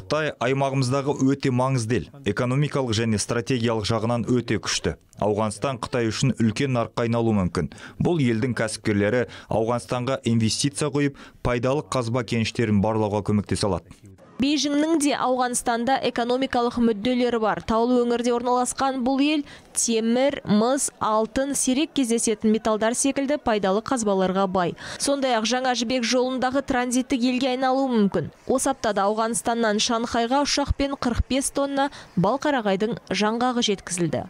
Қытай аймағымыздағы өте маңызды ел. Экономикалық және стратегиялық жағынан өте күшті. Ауғанстан Қытай үшін үлкен нарыққа айналуы мүмкін. Бұл елдің кәсіпкерлері Ауғанстанға инвестиция қойып, пайдалы қазба кеніштерін барлауға көмектесе алады. Бейжіңнің де Ауғанстанда экономикалық мүдделері бар. Таулы өңірде орналасқан бұл ел темір, мыс, алтын, сирек кездесетін металдар секілді пайдалы қазбаларға бай. Сондай-ақ жаңа жібек жолындағы транзиттік елге айналуы мүмкін. Осы аптада Ауғанстаннан Шанхайға ұшақпен 45 тонна балқарағайдың жаңғағы жеткізілді.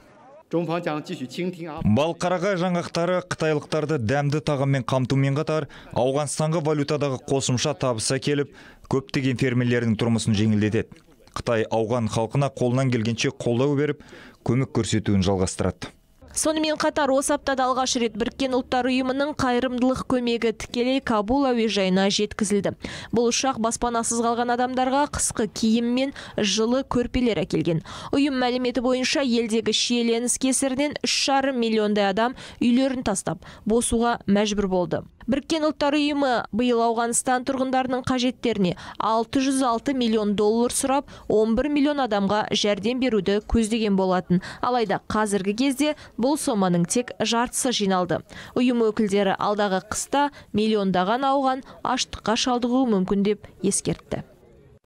Балқарағай жаңғақтары қытайлықтарды дәмді тағаммен қамтумен қатар Ауғанстанға валютадағы қосымша табыс әкеліп, көптеген фермерлердің тұрмысын жеңілдетеді. Қытай ауған халқына қолынан келгенше қолдау беріп, көмек көрсетуін жалғастырады. Сонымен қатар осы аптада алғаш рет біріккен ұлттар ұйымының қайырымдылық көмегі тікелей Кабул әуежайына жеткізілді. Бұл ұшақ баспанасыз қалған адамдарға қысқы киім мен жылы көрпелер әкелген. Ұйым мәліметі бойынша елдегі шиеленіс кесірінен 3,5 миллиондай адам үйлерін тастап, босуға мәжбүр болды. Біріккен ұлттар ұйымы биыл Ауғанстан тұрғындарының қажеттеріне 606 миллион доллар сұрап, 11 миллион адамға жәрдем беруді көздеген болатын. Алайда қазіргі кезде бұл соманың тек жартысы жиналды. Ұйым өкілдері алдағы қыста миллиондаған ауған аштыққа шалдығуы мүмкін деп ескертті.